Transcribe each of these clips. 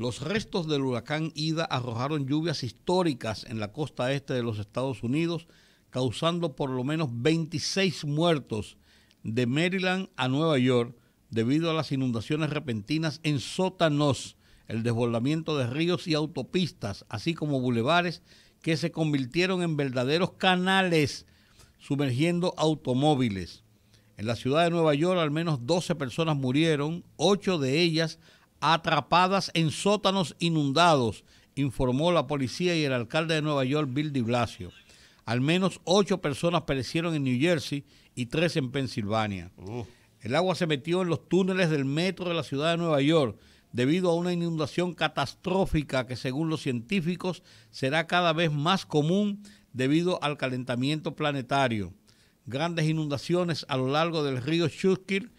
Los restos del huracán Ida arrojaron lluvias históricas en la costa este de los Estados Unidos, causando por lo menos 26 muertos de Maryland a Nueva York debido a las inundaciones repentinas en sótanos, el desbordamiento de ríos y autopistas, así como bulevares que se convirtieron en verdaderos canales sumergiendo automóviles. En la ciudad de Nueva York al menos 12 personas murieron, ocho de ellas atrapadas en sótanos inundados, informó la policía y el alcalde de Nueva York, Bill de Blasio. Al menos ocho personas perecieron en New Jersey y tres en Pensilvania. El agua se metió en los túneles del metro de la ciudad de Nueva York debido a una inundación catastrófica que según los científicos será cada vez más común debido al calentamiento planetario. Grandes inundaciones a lo largo del río Schuylkill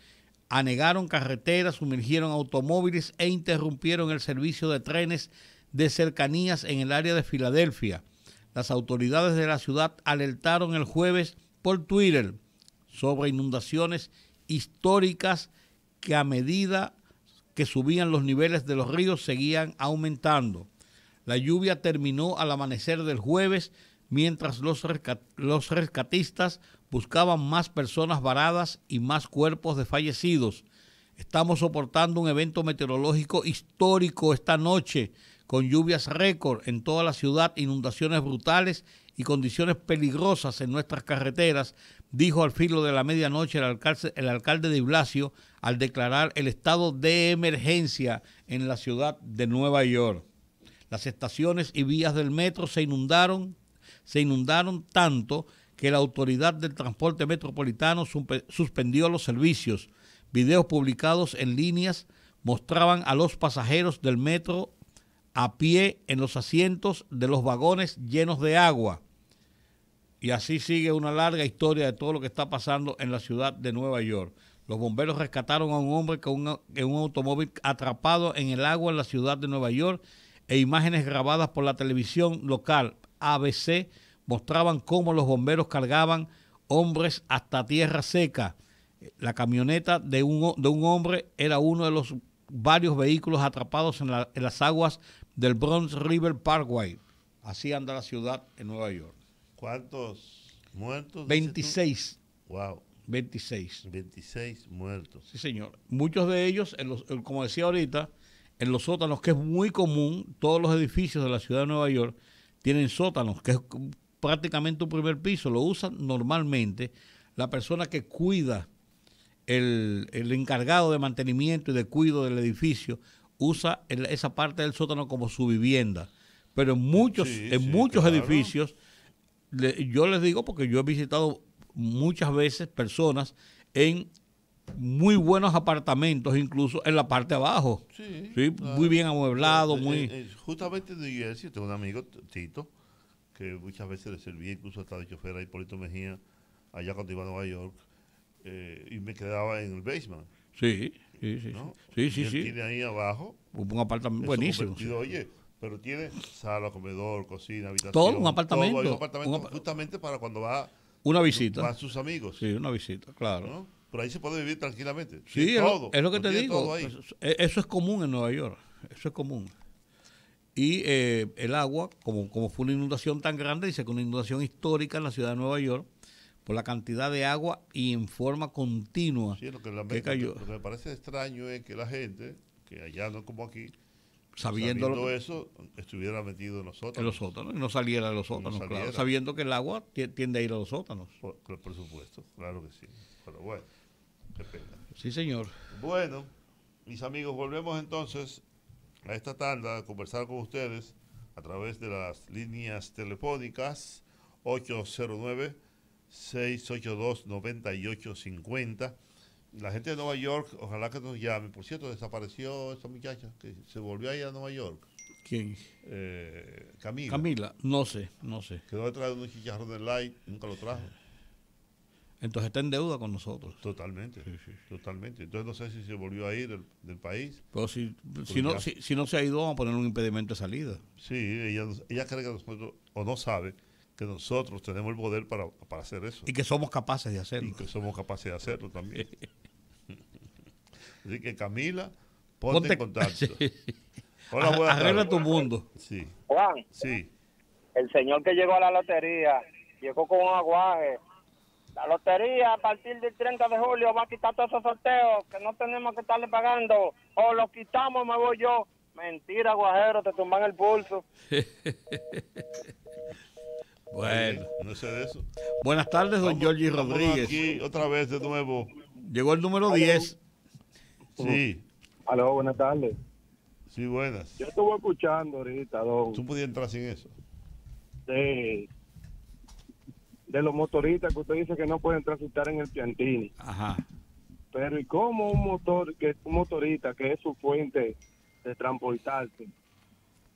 anegaron carreteras, sumergieron automóviles e interrumpieron el servicio de trenes de cercanías en el área de Filadelfia. Las autoridades de la ciudad alertaron el jueves por Twitter sobre inundaciones históricas que a medida que subían los niveles de los ríos seguían aumentando. La lluvia terminó al amanecer del jueves mientras los, los rescatistas buscaban más personas varadas y más cuerpos de fallecidos. Estamos soportando un evento meteorológico histórico esta noche, con lluvias récord en toda la ciudad, inundaciones brutales y condiciones peligrosas en nuestras carreteras, dijo al filo de la medianoche el alcalde, el alcalde de Blasio al declarar el estado de emergencia en la ciudad de Nueva York. Las estaciones y vías del metro se inundaron, se inundaron tanto que la autoridad del transporte metropolitano suspendió los servicios. Videos publicados en líneas mostraban a los pasajeros del metro a pie en los asientos de los vagones llenos de agua. Y así sigue una larga historia de todo lo que está pasando en la ciudad de Nueva York. Los bomberos rescataron a un hombre con en un automóvil atrapado en el agua en la ciudad de Nueva York e imágenes grabadas por la televisión local ABC mostraban cómo los bomberos cargaban hombres hasta tierra seca. La camioneta de un, de un hombre era uno de los varios vehículos atrapados en, en las aguas del Bronx River Parkway. Así anda la ciudad en Nueva York. ¿Cuántos muertos? 26. Wow. 26. 26 muertos. Sí, señor. Muchos de ellos, en los, como decía ahorita, en los sótanos, que es muy común, todos los edificios de la ciudad de Nueva York tienen sótanos, que es prácticamente un primer piso. Lo usan normalmente la persona que cuida, el, el encargado de mantenimiento y de cuidado del edificio, usa esa parte del sótano como su vivienda. Pero en muchos, en muchos edificios yo les digo porque yo he visitado muchas veces personas en muy buenos apartamentos, incluso en la parte de abajo. Sí, muy bien amueblado, eh, muy... Eh, eh, justamente de Jersey, tengo un amigo, Tito, que muchas veces le servía incluso hasta de chofer a Hipólito Mejía, allá cuando iba a Nueva York, y me quedaba en el basement. Sí, sí, sí. Sí, sí, sí. Tiene ahí abajo... Un apartamento buenísimo. Oye, pero tiene sala, comedor, cocina, habitación. Todo un apartamento. un apartamento justamente para cuando va una visita. a sus amigos. Sí, una visita, claro. Pero ahí se puede vivir tranquilamente. Sí, es, todo, es, lo que te digo. E, eso es común en Nueva York. Eso es común. Y eh, el agua, como, como fue una inundación tan grande, dice que una inundación histórica en la ciudad de Nueva York, por la cantidad de agua y en forma continua sí, lo que, la, que cayó. Lo que me parece extraño es que la gente, que allá no como aquí, sabiendo, eso, estuviera metido en los sótanos. En los sótanos, y no saliera de los sótanos, claro, sabiendo que el agua tiende a ir a los sótanos. Por, supuesto, claro que sí. Pero bueno, qué pena. Sí, señor. Bueno, mis amigos, volvemos entonces a esta tanda a conversar con ustedes a través de las líneas telefónicas 809 682 9850 la gente de Nueva York, ojalá que nos llame. Por cierto, desapareció esta muchacha que se volvió a ir a Nueva York. ¿Quién? Eh, Camila. Camila, no sé, no sé. Quedó detrás de unos chicharrones light, nunca lo trajo. Entonces está en deuda con nosotros. Totalmente, totalmente. Entonces no sé si se volvió a ir del, país. Pero si, si no, si, no se ha ido, vamos a poner un impedimento de salida. Sí, ella, ella cree que nosotros, o no sabe, que nosotros tenemos el poder para, para hacer eso. Y que somos capaces de hacerlo. Y que somos capaces de hacerlo también. Así que Camila, ponte, en contacto. Hola, buenas Arregla tardes. tu mundo. Sí, Juan, sí. el señor que llegó a la lotería, llegó con un aguaje. La lotería a partir del 30 de julio va a quitar todos esos sorteos que no tenemos que estarle pagando. O los quitamos, me voy yo. Mentira, aguajero, te tumban el pulso. Bueno. No sé de eso. Buenas tardes, don Giorgi Rodríguez. Aquí otra vez de nuevo. Llegó el número 10. Sí, Aló, buenas tardes. sí, buenas. Yo estuve escuchando ahorita, don, Tú podías entrar sin eso. de, de los motoristas que usted dice que no pueden transitar en el Piantini. Ajá. Pero ¿y cómo un motor que un motorista que es su fuente de transportarse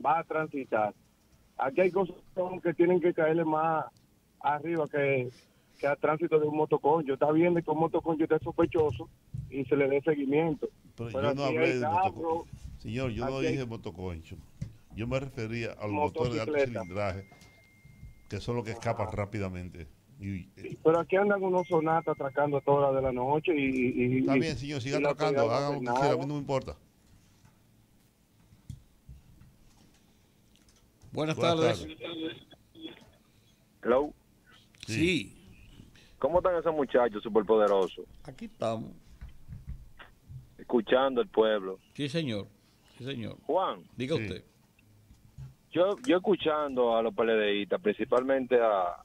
va a transitar? Aquí hay cosas que tienen que caerle más arriba que, que al tránsito de un motoconcho. Está bien de que un motoconcho esté sospechoso y se le dé seguimiento. Pero, Pero yo no hablé de. Señor, yo no dije motoconcho. Yo me refería a los motores de alto cilindraje, que son los que escapan rápidamente. Y, eh, Pero aquí andan unos sonatas atracando a todas horas de la noche y... está y- bien, señor, siga atracando, hagan lo no que hace quiera, a mí no me importa. Buenas, Buenas tardes. tardes. Hello. Sí. ¿Cómo están esos muchachos superpoderosos? Aquí estamos. Escuchando al pueblo. Sí, señor. Sí, señor. Juan, Diga Sí. usted. Yo yo escuchando a los PLDistas, principalmente a,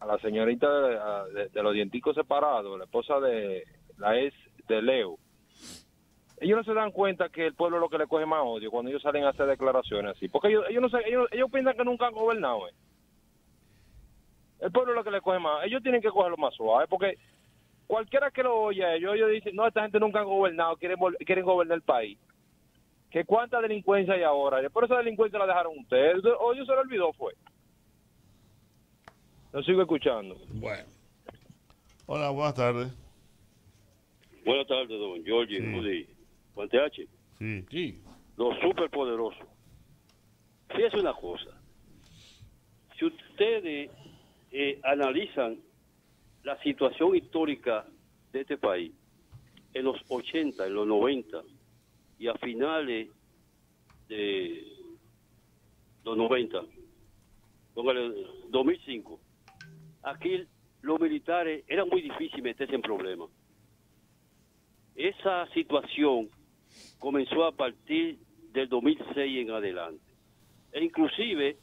a la señorita de, a- de- los dienticos separados, la esposa de la ex de Leo. Ellos no se dan cuenta que el pueblo es lo que le coge más odio cuando ellos salen a hacer declaraciones así. Porque ellos, ellos no sé, ellos, ellos piensan que nunca han gobernado. ¿eh? El pueblo es lo que le coge más. Ellos tienen que cogerlo más suave porque cualquiera que lo oye ellos, ellos dicen, no, esta gente nunca ha gobernado, quieren, quieren gobernar el país. ¿Que cuánta delincuencia hay ahora? Por esa delincuencia la dejaron ustedes. O ellos se lo olvidó, fue. Lo sigo escuchando. Bueno. Hola, buenas tardes. Buenas tardes, don Giorgi, Sí. Rudy, Juan TH, Sí, Sí. los superpoderosos. Fíjese una cosa. Si ustedes eh, analizan la situación histórica de este país en los 80, en los 90 y a finales de los 90, póngale 2005, aquí los militares era muy difícil meterse en problemas. Esa situación comenzó a partir del 2006 en adelante. E inclusive,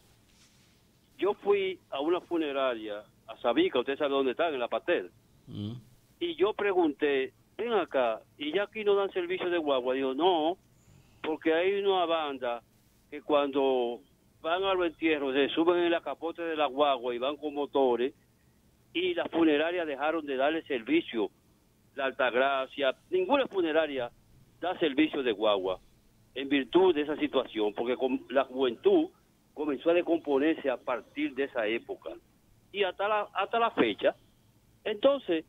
yo fui a una funeraria, a Sabica, usted sabe dónde están, en la Patel, Mm. y yo pregunté, ven acá, y ya aquí no dan servicio de guagua. Digo, no, porque hay una banda que cuando van a los entierros se suben en la capote de la guagua y van con motores, y las funerarias dejaron de darle servicio. La Altagracia, ninguna funeraria da servicio de guagua en virtud de esa situación, porque con la juventud comenzó a descomponerse a partir de esa época y hasta la, hasta la fecha. Entonces,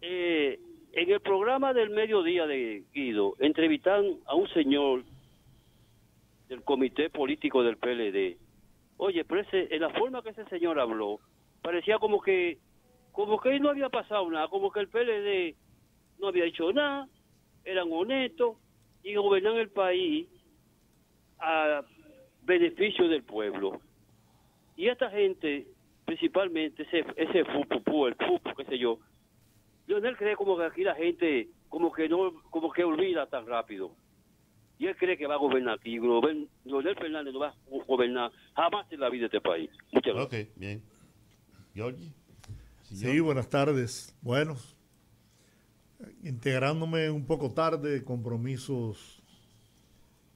eh, en el programa del mediodía de Guido, entrevistan a un señor del comité político del PLD. Oye, pero ese, en la forma que ese señor habló, parecía como que, como que no había pasado nada, como que el PLD no había hecho nada, eran honestos y gobernan el país a beneficio del pueblo. Y esta gente, principalmente ese, ese FUPU, el FUPU, qué sé yo, Leonel cree como que aquí la gente como que no, como que olvida tan rápido. Y él cree que va a gobernar aquí. Gober- Leonel Fernández no va a gobernar jamás en la vida de este país. Muchas gracias. ok, bien. Giorgi. Sí, buenas tardes. Bueno, integrándome un poco tarde, compromisos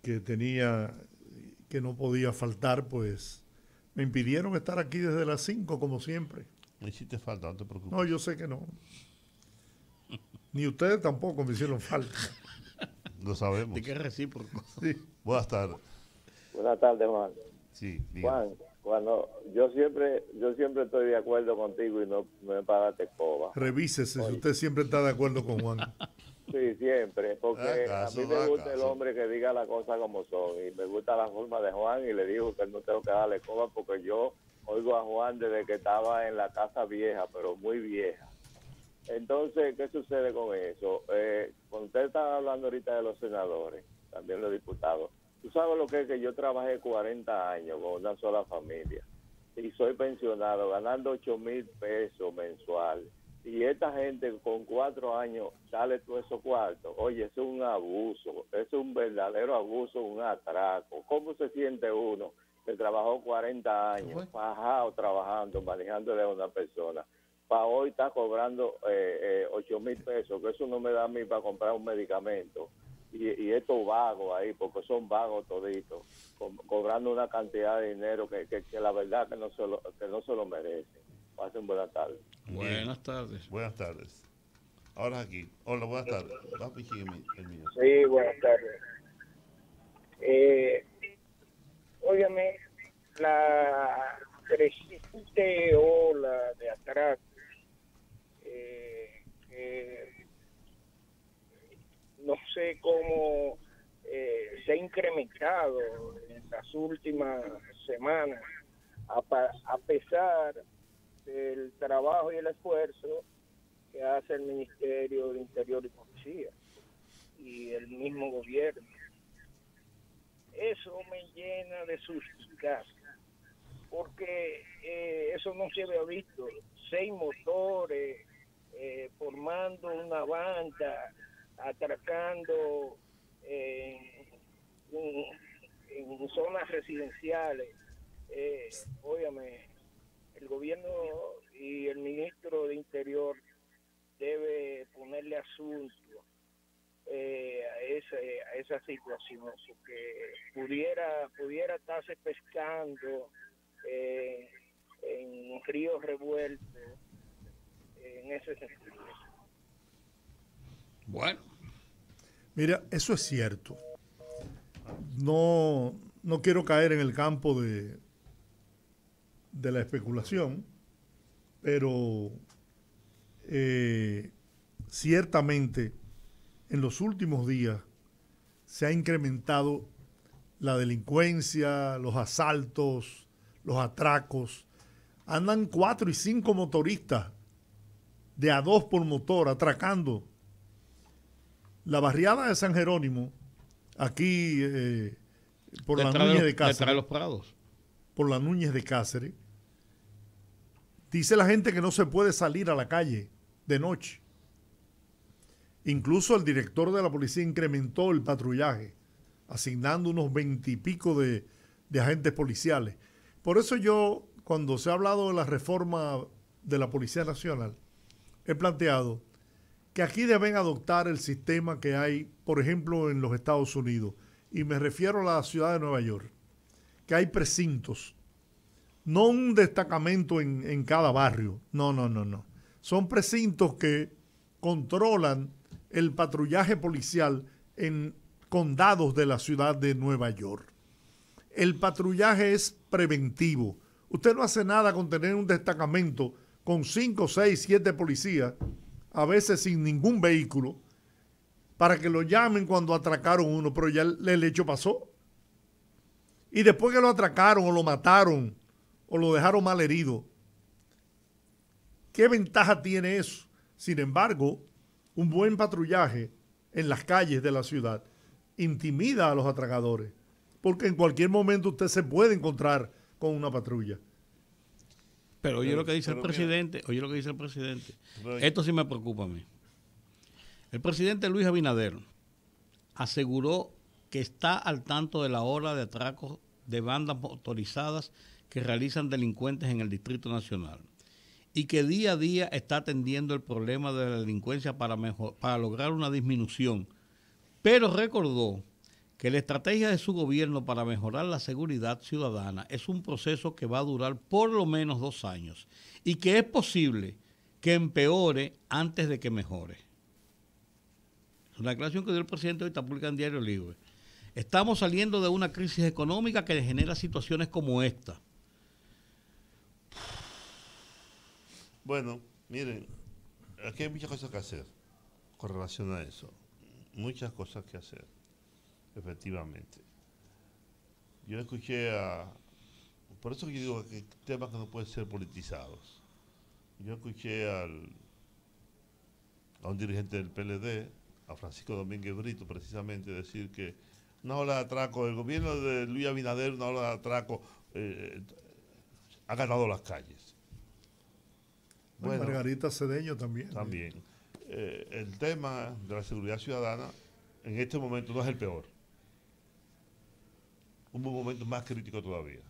que tenía, que no podía faltar, pues me impidieron estar aquí desde las 5, como siempre. Me hiciste falta, no te preocupes. No, yo sé que no. Ni ustedes tampoco me hicieron falta. Lo sabemos. ¿De qué recíproco? Sí. Buenas tardes. Buenas tardes, Juan. Sí, diga. Juan, cuando yo siempre, yo siempre estoy de acuerdo contigo y no me pagaste coba. Revísese si usted siempre está de acuerdo con Juan. Sí, siempre, porque a ¿Acaso? mí me gusta el hombre que diga las cosas como son y me gusta la forma de Juan y le digo que no tengo que darle coba porque yo oigo a Juan desde que estaba en la casa vieja, pero muy vieja. Entonces, ¿qué sucede con eso? Eh, cuando usted está hablando ahorita de los senadores, también los diputados. Tú sabes lo que es que yo trabajé 40 años con una sola familia y soy pensionado ganando 8 mil pesos mensuales. Y esta gente con cuatro años sale todo esos cuartos. Oye, es un abuso, es un verdadero abuso, un atraco. ¿Cómo se siente uno que trabajó 40 años, bajado trabajando, manejándole a una persona? Para hoy está cobrando eh, 8 mil pesos, que eso no me da a mí para comprar un medicamento y, y estos vagos ahí, porque son vagos toditos, co- cobrando una cantidad de dinero que, que, que la verdad que no se lo, que no se lo merecen. Pasen buenas tardes. Buenas tardes. Buenas tardes. Ahora aquí. Hola, buenas tardes. Va a pichín el mi- el mío. Sí, buenas tardes. Eh, la creciente ola de atracos eh, que no sé cómo eh, se ha incrementado en las últimas semanas, a pesar del trabajo y el esfuerzo que hace el Ministerio de Interior y Policía y el mismo gobierno. Eso me llena de suspicacia, porque eh, eso no se había visto. Seis motores eh, formando una banda, atracando en, en- en zonas residenciales. Eh, óyame, el gobierno y el ministro de Interior debe ponerle asunto eh, a, ese, a esa situación, porque pudiera, pudiera estarse pescando eh, en ríos revueltos en ese sentido. Bueno. Mira, eso es cierto. No, no quiero caer en el campo de, de la especulación, pero eh, ciertamente en los últimos días se ha incrementado la delincuencia, los asaltos, los atracos. Andan cuatro y cinco motoristas de a dos por motor atracando la barriada de San Jerónimo, aquí eh, por la Detrás de Núñez los- de Cáceres. de los Prados. Por la Núñez de Cáceres. Dice la gente que no se puede salir a la calle de noche. Incluso el director de la policía incrementó el patrullaje, asignando unos veintipico de, de agentes policiales. Por eso yo, cuando se ha hablado de la reforma de la Policía Nacional, he planteado que aquí deben adoptar el sistema que hay, por ejemplo, en los Estados Unidos, y me refiero a la ciudad de Nueva York, que hay precintos, no un destacamento en, cada barrio, no, no, no, no. Son precintos que controlan el patrullaje policial en condados de la ciudad de Nueva York. El patrullaje es preventivo. Usted no hace nada con tener un destacamento con 5, 6, 7 policías, a veces sin ningún vehículo, para que lo llamen cuando atracaron uno, pero ya el, el hecho pasó. Y después que lo atracaron o lo mataron o lo dejaron mal herido, ¿qué ventaja tiene eso? Sin embargo, un buen patrullaje en las calles de la ciudad intimida a los atracadores, porque en cualquier momento usted se puede encontrar con una patrulla. Pero oye Pero- lo que dice el mira. presidente, oye lo que dice el presidente. Pero- Esto sí me preocupa a mí. El presidente Luis Abinader aseguró que está al tanto de la ola de atracos de bandas motorizadas que realizan delincuentes en el Distrito Nacional y que día a día está atendiendo el problema de la delincuencia para, mejor- para lograr una disminución. Pero recordó que la estrategia de su gobierno para mejorar la seguridad ciudadana es un proceso que va a durar por lo menos dos años y que es posible que empeore antes de que mejore. Es una declaración que dio el presidente hoy, está publicada en Diario Libre. Estamos saliendo de una crisis económica que genera situaciones como esta. Bueno, miren, aquí hay muchas cosas que hacer con relación a eso. Muchas cosas que hacer, efectivamente. Yo escuché a... Por eso que yo digo que temas que no pueden ser politizados. Yo escuché al, a un dirigente del PLD, a Francisco Domínguez Brito, precisamente decir que una ola de atraco. El gobierno de Luis Abinader, una ola de atraco, eh, ha ganado las calles. Bueno, Margarita Cedeño también. También. Eh, el tema de la seguridad ciudadana en este momento no es el peor. Un momento más crítico todavía.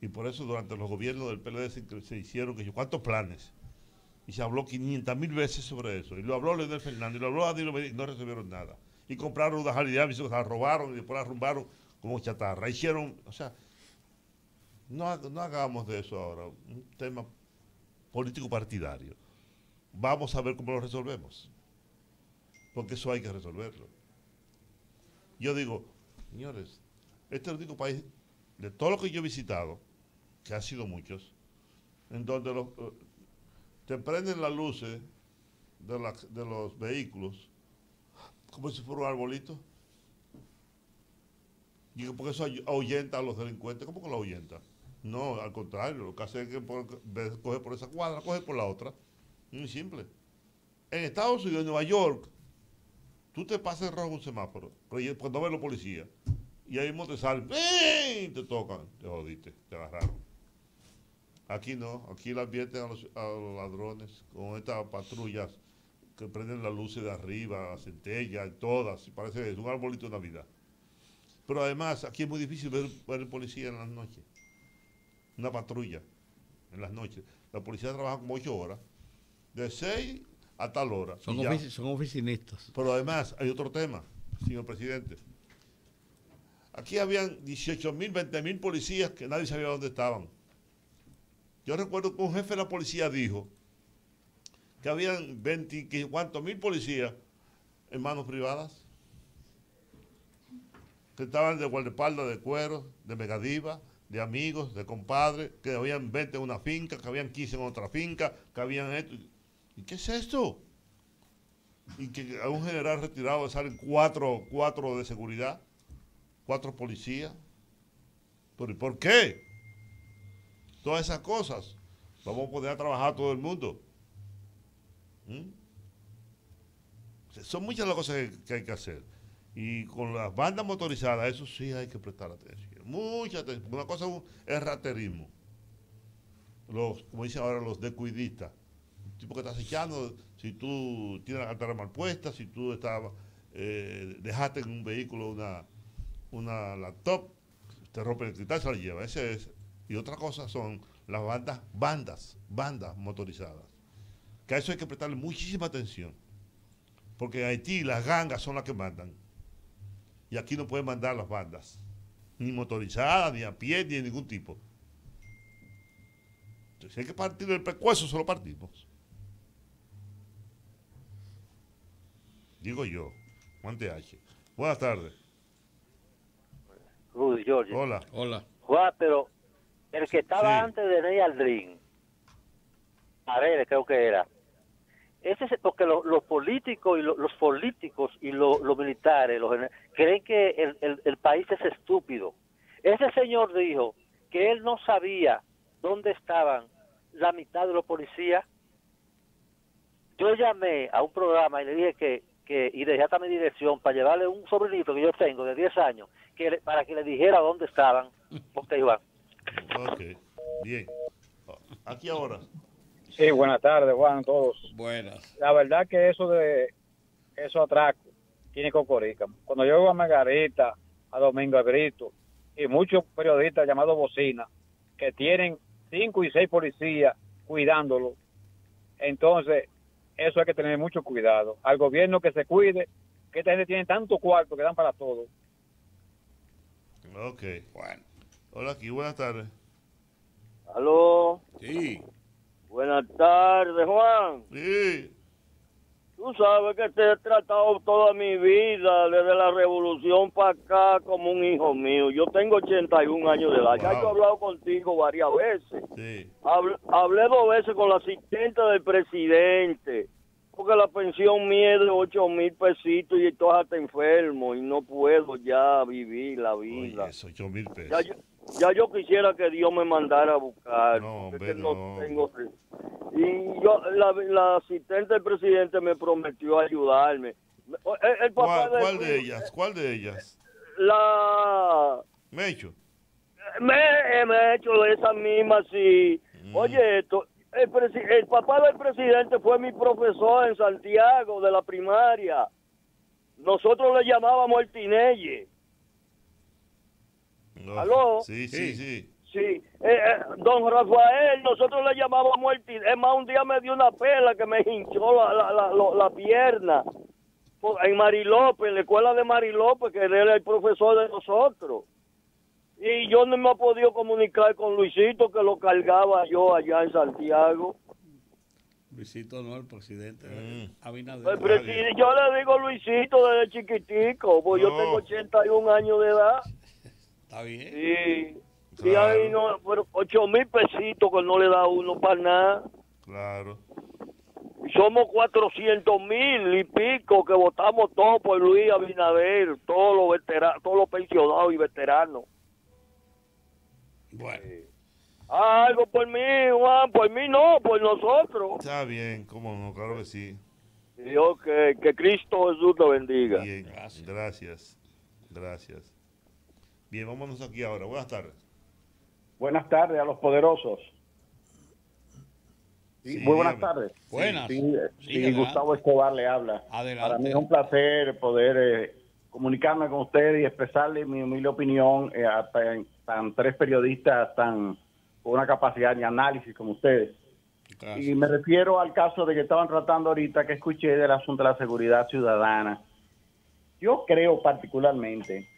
Y por eso durante los gobiernos del PLD se, hicieron que yo, ¿cuántos planes? Y se habló 500 mil veces sobre eso. Y lo habló Leonel Fernández, y lo habló Adilo Medina, y no recibieron nada. Y compraron una Harley Davidson, la robaron y después la arrumbaron como chatarra. Hicieron, o sea, no, no hagamos de eso ahora un tema político partidario. Vamos a ver cómo lo resolvemos. Porque eso hay que resolverlo. Yo digo, señores, este es el único país de todo lo que yo he visitado, que han sido muchos, en donde eh, te prenden las luces de, los vehículos como si fuera un arbolito. Y porque eso ahu- ahuyenta a los delincuentes. ¿Cómo que lo ahuyenta? No, al contrario, lo que hace es que por, coger por esa cuadra, coge por la otra. Muy simple. En Estados Unidos, en Nueva York, tú te pasas rojo un semáforo, pero cuando ven los policías, y ahí mismo te salen, ¡ven! te tocan, te jodiste, te agarraron. Aquí no, aquí la advierten a los, a los ladrones con estas patrullas que prenden las luces de arriba, las centellas, todas, parece es un arbolito de Navidad. Pero además, aquí es muy difícil ver, ver el policía en las noches. Una patrulla en las noches. La policía trabaja como ocho horas, de 6 a tal hora. Ofici- son oficinistas. Pero además hay otro tema, señor presidente. Aquí habían 18 mil, 20 mil policías que nadie sabía dónde estaban. Yo recuerdo que un jefe de la policía dijo que habían 20, que cuántos mil policías en manos privadas, que estaban de guardaespaldas de cuero, de megadiva, de amigos, de compadres, que habían 20 en una finca, que habían 15 en otra finca, que habían esto. ¿Y qué es esto? y que a un general retirado salen cuatro, cuatro de seguridad, cuatro policías. ¿Pero por qué? Todas esas cosas. Vamos a poner a trabajar todo el mundo. ¿Mm? Son muchas las cosas que, hay que hacer. Y con las bandas motorizadas, eso sí hay que prestar atención. Mucha atención. Una cosa es raterismo. Los, como dicen ahora, los descuidistas tipo que está acechando, si tú tienes la cartera mal puesta, si tú estabas, eh, dejaste en un vehículo una, una laptop, te rompe el cristal, se la lleva. Ese es. Y otra cosa son las bandas, bandas, bandas motorizadas. Que a eso hay que prestarle muchísima atención. Porque en Haití las gangas son las que mandan. Y aquí no pueden mandar las bandas. Ni motorizadas, ni a pie, ni de ningún tipo. Entonces, hay que partir el pescuezo, se lo partimos. Digo yo, Juan TH. Buenas tardes. George. Hola. Hola. Juan, pero el que estaba Sí. antes de Ney Aldrin, Paredes creo que era, ese es porque lo- los políticos y lo- los políticos y lo- los militares los creen que el, el- el país es estúpido. Ese señor dijo que él no sabía dónde estaban la mitad de los policías. Yo llamé a un programa y le dije que, que y dejé hasta mi dirección para llevarle un sobrinito que yo tengo de 10 años que le- para que le dijera dónde estaban. Ok, Iván. Ok, bien. Aquí ahora. Sí, buenas tardes, Juan, todos. Buenas. La verdad que eso de esos atracos tiene cocorica. Cuando yo veo a Margarita, a Domingo Brito y muchos periodistas llamados bocina que tienen cinco y seis policías cuidándolo, entonces eso hay que tener mucho cuidado. Al gobierno que se cuide, que esta gente tiene tanto cuarto que dan para todo. Ok. Bueno. Hola aquí, buenas tardes. Aló. Sí. Buenas tardes, Juan. Sí. Tú sabes que te he tratado toda mi vida, desde la revolución para acá, como un hijo mío. Yo tengo 81 años de edad. Ya yo he hablado contigo varias veces. Sí. Hablé, hablé dos veces con la asistente del presidente, porque la pensión mía es de 8 mil pesitos y estoy hasta enfermo y no puedo ya vivir la vida. Oye, eso, 8 mil pesos. Ya yo, ya yo quisiera que Dios me mandara a buscar. No, hombre, no tengo- Y yo, la, la asistente del presidente me prometió ayudarme. El, el papá ¿Cuál, de cuál Luis- de ellas? ¿Cuál de ellas? la Me he hecho. me, me he hecho esa misma, sí. Oye, esto, el, papá del presidente fue mi profesor en Santiago de la primaria. Nosotros le llamábamos el Tinelle. No. ¿Aló? Sí, sí, sí. Sí, eh, eh, don Rafael, nosotros le llamábamos el Tinelle. Es más, un día me dio una pela que me hinchó la, la, la, pierna. En Mari López, en la escuela de Mari López, que él era el profesor de nosotros. Y yo no me he podido comunicar con Luisito, que lo cargaba yo allá en Santiago. Luisito no, el presidente. Mm. Abinader. El preside- yo le digo Luisito desde chiquitico, porque yo tengo 81 años de edad. Está bien. Sí. Y ahí no, pero 8 mil pesitos que no le da uno para nada. Claro. Y somos 400 mil y pico que votamos todos por Luis Abinader, todos los veteranos, todos los pensionados y veteranos. Bueno. Ah, algo por mí, Juan, por mí no, por nosotros. Está bien, cómo no, claro que sí. Dios que, que Cristo Jesús te bendiga. Bien, gracias. Gracias. Bien, vámonos aquí ahora. Buenas tardes. Buenas tardes a los poderosos. Sí, muy buenas dígame. tardes. Buenas. Sí, sí, Sí, adelante. Gustavo Escobar le habla. Adelante. Para mí es un placer poder eh, comunicarme con ustedes y expresarle mi humilde opinión eh, a tan, tres periodistas tan con una capacidad de análisis como ustedes. Y me refiero al caso de que estaban tratando ahorita que escuché del asunto de la seguridad ciudadana. Yo creo particularmente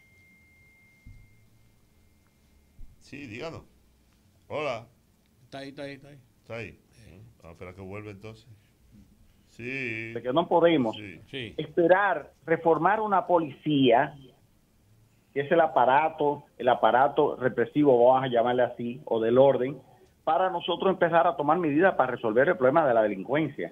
Sí, díganos. Hola. Está ahí, está ahí, está ahí. Está ahí. Vamos a esperar que vuelva entonces. Sí. de que no podemos Sí. esperar reformar una policía que es el aparato, el aparato represivo, vamos a llamarle así, o del orden, para nosotros empezar a tomar medidas para resolver el problema de la delincuencia.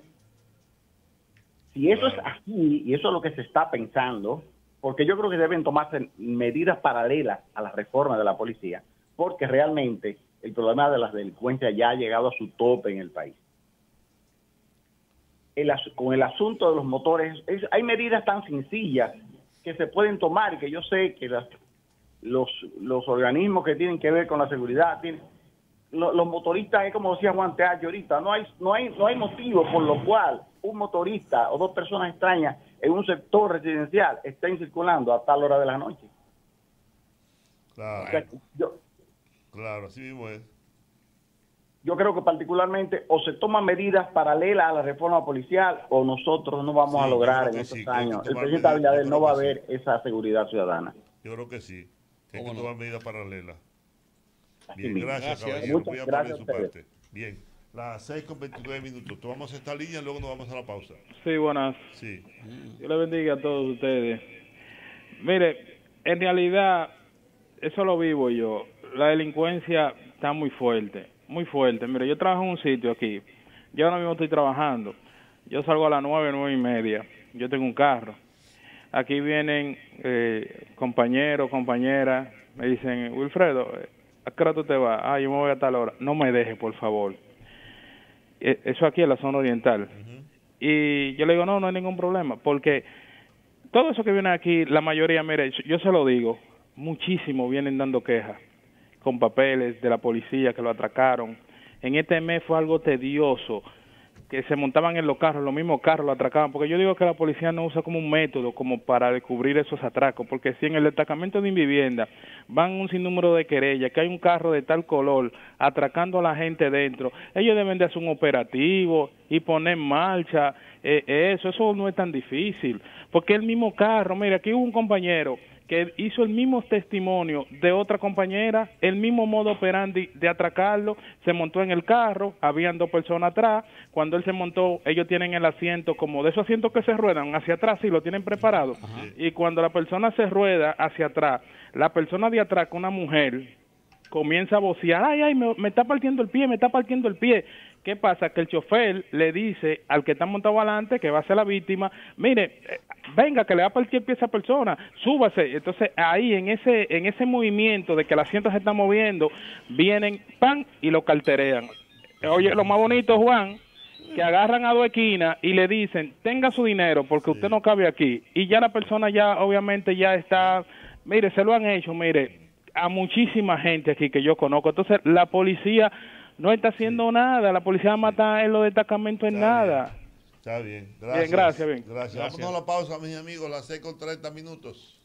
Si eso es así, y eso es lo que se está pensando, porque yo creo que deben tomarse medidas paralelas a la reforma de la policía, porque realmente el problema de la delincuencia ya ha llegado a su tope en el país. El con el asunto de los motores, es- hay medidas tan sencillas que se pueden tomar y que yo sé que las- los, los organismos que tienen que ver con la seguridad, tienen, lo- los motoristas, es como decía Juan Teacho ahorita, no hay, no, hay, no hay motivo por lo cual un motorista o dos personas extrañas en un sector residencial estén circulando a tal hora de la noche. Claro. O sea, yo, Claro, así mismo es. Yo creo que particularmente o se toman medidas paralelas a la reforma policial o nosotros no vamos Sí, a lograr en estos sí, años. El presidente Abinader no va a ver esa seguridad ciudadana. Yo creo que sí. Que hay que tomar medidas paralelas. Bien, gracias, Gracias. caballero. Muchas gracias su a ustedes. parte. Bien. Las 6 con 29 minutos. Tomamos esta línea y luego nos vamos a la pausa. Sí, buenas. Sí. Dios le bendiga a todos ustedes. Mire, en realidad, eso lo vivo yo. La delincuencia está muy fuerte, muy fuerte. Mire, yo trabajo en un sitio aquí. Yo ahora mismo estoy trabajando. Yo salgo a las nueve, nueve y media. Yo tengo un carro. Aquí vienen eh, compañeros, compañeras. Me dicen, Wilfredo, ¿a qué hora tú te vas? Ah, yo me voy a tal hora. No me deje, por favor. Eh, Eso aquí es la zona oriental. Y yo le digo, no, no hay ningún problema, porque todo eso que viene aquí, la mayoría, mire, yo se lo digo, muchísimo vienen dando quejas con papeles de la policía que lo atracaron. En este mes fue algo tedioso, que se montaban en los carros, los mismos carros lo atracaban, porque yo digo que la policía no usa como un método como para descubrir esos atracos, porque si en el destacamento de invivienda van un sinnúmero de querellas, que hay un carro de tal color atracando a la gente dentro, ellos deben de hacer un operativo y poner en marcha eh, eso, eso no es tan difícil, porque el mismo carro, mira, aquí hubo un compañero que hizo el mismo testimonio de otra compañera, el mismo modo operandi de atracarlo, se montó en el carro, habían dos personas atrás, cuando él se montó, ellos tienen el asiento como de esos asientos que se ruedan hacia atrás y lo tienen preparado, y cuando la persona se rueda hacia atrás, la persona de atrás, una mujer, comienza a vocear, ay, ay, me, me está partiendo el pie, me está partiendo el pie. ¿Qué pasa? Que el chofer le dice al que está montado adelante, que va a ser la víctima, mire, eh, venga, que le va a partir pie a esa persona, súbase. Entonces ahí en ese, en ese movimiento de que el asiento se está moviendo, vienen, pan, y lo carterean. Oye, lo más bonito, Juan, que agarran a dos esquinas y le dicen, tenga su dinero porque usted no cabe aquí. Y ya la persona ya obviamente ya está Mire, se lo han hecho, mire, a muchísima gente aquí que yo conozco. Entonces, la policía no está haciendo nada. La policía mata en los destacamentos en nada. Está bien. Gracias. Bien, gracias, bien. Gracias. Gracias. Vámonos a la pausa, mis amigos, las 6 con 30 minutos.